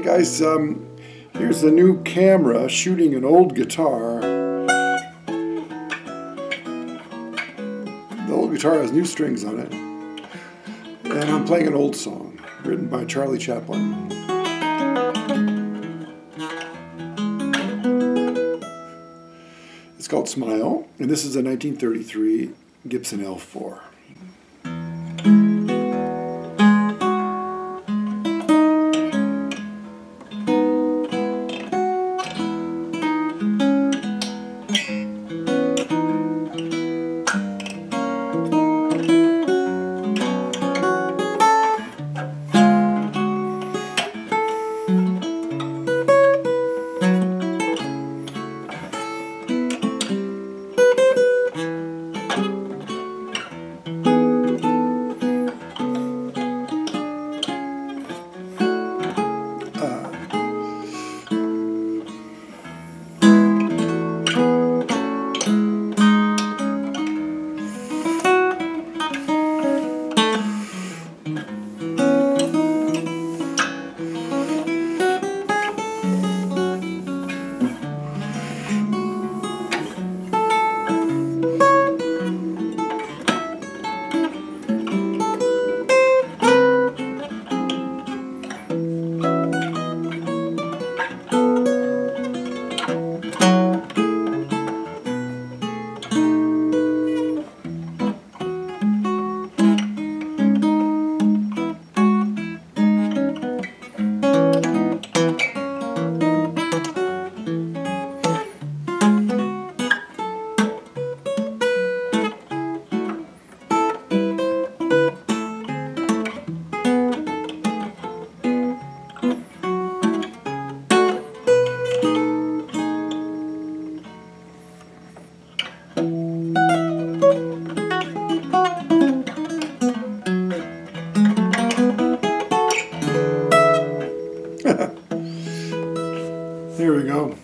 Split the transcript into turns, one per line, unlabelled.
guys, um, here's the new camera shooting an old guitar. The old guitar has new strings on it. And I'm playing an old song written by Charlie Chaplin. It's called Smile, and this is a 1933 Gibson L4. Here we go.